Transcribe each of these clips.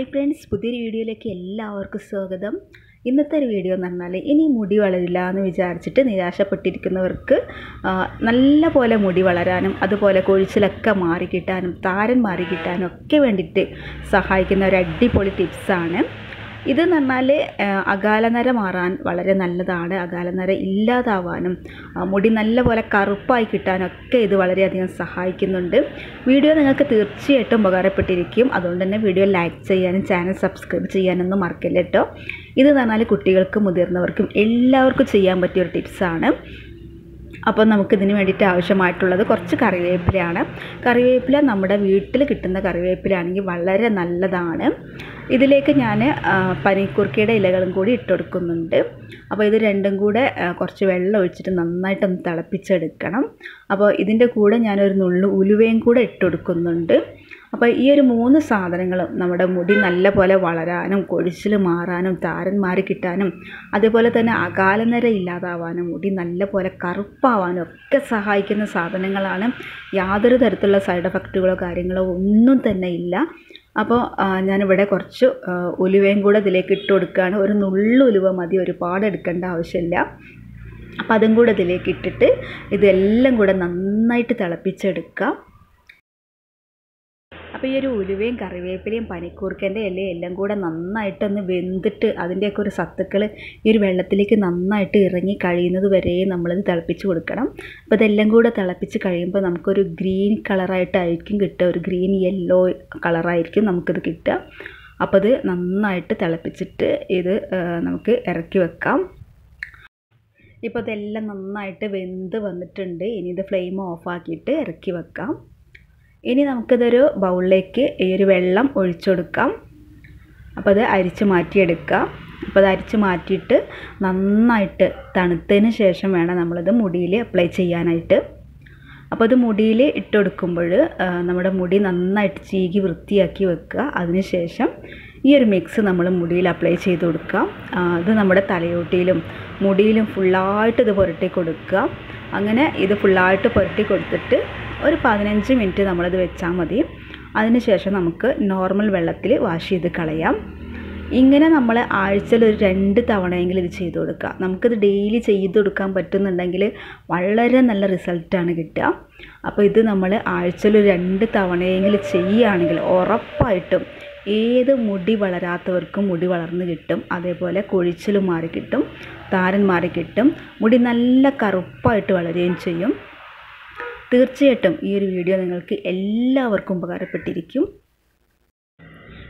Hi friends പുതിയൊരു വീഡിയോയിലേക്ക് എല്ലാവർക്കും സ്വാഗതം. ഇന്നത്തെ ഒരു വീഡിയോ എന്ന് പറഞ്ഞാൽ ഇനി മുടി വളരില്ല എന്ന് വിചാരിച്ചിട്ട് നിരാശപ്പെട്ടിരിക്കുന്നവർക്ക് നല്ല പോലെ മുടി വളരാനും അതുപോലെ കൊഴിച്ചിലൊക്കെ മാറിക്കിട്ടാനും താരൻ മാറിക്കിട്ടാനും ഒക്കെ വേണ്ടിയിട്ട് സഹായിക്കുന്ന ഒരു അടിപൊളി ടിപ്സാണ് ഇതെന്ന് പറഞ്ഞാൽ അകാലനര മാറാൻ വളരെ നല്ലതാണ്. അകാലനര ഇല്ലാതാവാനും മുടി നല്ലപോലെ കറുപ്പായി കിട്ടാനൊക്കെ ഇത് വളരെയധികം സഹായിക്കുന്നുണ്ട്. വീഡിയോ നിങ്ങൾക്ക് തീർച്ചയായിട്ടും ഉപകാരപ്പെട്ടിരിക്കും. അതുകൊണ്ട് തന്നെ വീഡിയോ ലൈക്ക് ചെയ്യാനും ചാനൽ സബ്സ്ക്രൈബ് ചെയ്യാനൊന്നും മറക്കില്ല കേട്ടോ ഇത് എന്ന് പറഞ്ഞാൽ കുട്ടികൾക്കും മുതിർന്നവർക്കും എല്ലാവർക്കും ചെയ്യാൻ പറ്റിയ ഒരു ടിപ്സാണ് അപ്പോൾ നമുക്കിതിന് വേണ്ടിയിട്ട് ആവശ്യമായിട്ടുള്ളത് കുറച്ച് കറിവേപ്പിലയാണ്. കറിവേപ്പില നമ്മുടെ വീട്ടിൽ കിട്ടുന്ന കറിവേപ്പിലാണെങ്കിൽ വളരെ നല്ലതാണ്. ഇതിലേക്ക് ഞാൻ പനിക്കുറുക്കിയുടെ ഇലകളും കൂടി ഇട്ട് കൊടുക്കുന്നുണ്ട് അപ്പോൾ ഇത് രണ്ടും കൂടെ കുറച്ച് വെള്ളം ഒഴിച്ചിട്ട് നന്നായിട്ടൊന്ന് തിളപ്പിച്ചെടുക്കണം. അപ്പോൾ ഇതിന്റെ കൂടെ ഞാനൊരു നുള്ളു ഉലുവയും കൂടെ ഇട്ട് കൊടുക്കുന്നുണ്ട് അപ്പോൾ ഈ ഒരു മൂന്ന് സാധനങ്ങളും നമ്മുടെ മുടി നല്ലപോലെ വളരാനും കൊഴിച്ചിൽ മാറാനും താരൻ മാറി കിട്ടാനും അതുപോലെ തന്നെ അകാലനര ഇല്ലാതാവാനും മുടി നല്ലപോലെ കറുപ്പാവാനും ഒക്കെ സഹായിക്കുന്ന സാധനങ്ങളാണ്. യാതൊരു തരത്തിലുള്ള സൈഡ് എഫക്റ്റുകളോ കാര്യങ്ങളോ ഒന്നും തന്നെ ഇല്ല. അപ്പോൾ ഞാനിവിടെ കുറച്ച് ഉലുവയും കൂടെ ഇതിലേക്ക് ഇട്ട് കൊടുക്കുകയാണ്. ഒരു നുള്ളു ഉലുവ മതി ഒരുപാട് എടുക്കേണ്ട ആവശ്യമില്ല. അപ്പോൾ അതും കൂടെ ഇതിലേക്ക് ഇട്ടിട്ട് ഇതെല്ലാം കൂടെ നന്നായിട്ട് തിളപ്പിച്ചെടുക്കാം. അപ്പോൾ ഈ ഒരു ഉലുവയും കറിവേപ്പിലയും പനിക്കൂർക്കന്റെ ഇലയും എല്ലാം കൂടെ നന്നായിട്ടൊന്ന് വെന്തിട്ട് അതിന്റെയൊക്കെ ഒരു സത്തുക്കൾ ഈ ഒരു വെള്ളത്തിലേക്ക് നന്നായിട്ട് ഇറങ്ങി കഴിയുന്നത് വരെ നമ്മളത് തിളപ്പിച്ച് കൊടുക്കണം. അപ്പോൾ ഇതെല്ലാം കൂടെ തിളപ്പിച്ച് കഴിയുമ്പോൾ നമുക്കൊരു ഗ്രീൻ കളറായിട്ടായിരിക്കും കിട്ടുക. ഒരു ഗ്രീൻ യെല്ലോ കളറായിരിക്കും നമുക്കിത് കിട്ടുക. അപ്പോൾ ഇത് നന്നായിട്ട് തിളപ്പിച്ചിട്ട് ഇത് നമുക്ക് ഇറക്കി വെക്കാം. ഇപ്പോൾ ഇതെല്ലാം നന്നായിട്ട് വെന്ത് വന്നിട്ടുണ്ട്. ഇനി ഇത് ഫ്ലെയിം ഓഫാക്കിയിട്ട് ഇറക്കി വെക്കാം. ഇനി നമുക്കിതൊരു ബൗളിലേക്ക് ഈ ഒരു വെള്ളം ഒഴിച്ചെടുക്കാം. അപ്പോൾ അത് അരിച്ച് മാറ്റിയെടുക്കാം. അപ്പോൾ അത് അരിച്ച് മാറ്റിയിട്ട് നന്നായിട്ട് തണുത്തതിന് ശേഷം വേണം നമ്മളിത് മുടിയിൽ അപ്ലൈ ചെയ്യാനായിട്ട്. അപ്പോൾ അത് മുടിയിൽ ഇട്ടെടുക്കുമ്പോൾ നമ്മുടെ മുടി നന്നായിട്ട് ചീകി വൃത്തിയാക്കി വെക്കുക. അതിനുശേഷം ഈ ഒരു മിക്സ് നമ്മൾ മുടിയിൽ അപ്ലൈ ചെയ്ത് കൊടുക്കാം. അത് നമ്മുടെ തലയോട്ടിയിലും മുടിയിലും ഫുള്ളായിട്ട് ഇത് പുരട്ടി കൊടുക്കുക. അങ്ങനെ ഇത് ഫുള്ളായിട്ട് പുരട്ടി കൊടുത്തിട്ട് ഒരു പതിനഞ്ച് മിനിറ്റ് നമ്മളത് വെച്ചാൽ മതി. അതിനുശേഷം നമുക്ക് നോർമൽ വെള്ളത്തിൽ വാഷ് ചെയ്ത് കളയാം. ഇങ്ങനെ നമ്മൾ ആഴ്ചയിൽ ഒരു രണ്ട് തവണയെങ്കിലും ഇത് ചെയ്ത് കൊടുക്കുക. നമുക്കിത് ഡെയിലി ചെയ്ത് കൊടുക്കാൻ പറ്റുന്നുണ്ടെങ്കിൽ വളരെ നല്ല റിസൾട്ടാണ് കിട്ടുക. അപ്പോൾ ഇത് നമ്മൾ ആഴ്ചയിൽ ഒരു രണ്ട് തവണയെങ്കിലും ചെയ്യുകയാണെങ്കിൽ ഉറപ്പായിട്ടും ഏത് മുടി വളരാത്തവർക്കും മുടി വളർന്ന് കിട്ടും. അതേപോലെ കൊഴിച്ചിൽ മാറി കിട്ടും താരൻ മാറി കിട്ടും. മുടി നല്ല കറുപ്പായിട്ട് വളരുകയും ചെയ്യും. തീർച്ചയായിട്ടും ഈ ഒരു വീഡിയോ നിങ്ങൾക്ക് എല്ലാവർക്കും ഉപകാരപ്പെട്ടിരിക്കും.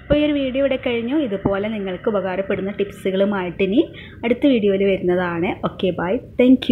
അപ്പോൾ ഈ ഒരു വീഡിയോ ഇവിടെ കഴിഞ്ഞു. ഇതുപോലെ നിങ്ങൾക്ക് ഉപകാരപ്പെടുന്ന ടിപ്സുകളുമായിട്ട് ഇനി അടുത്ത വീഡിയോയിൽ വരുന്നതാണ്. Okay bye thank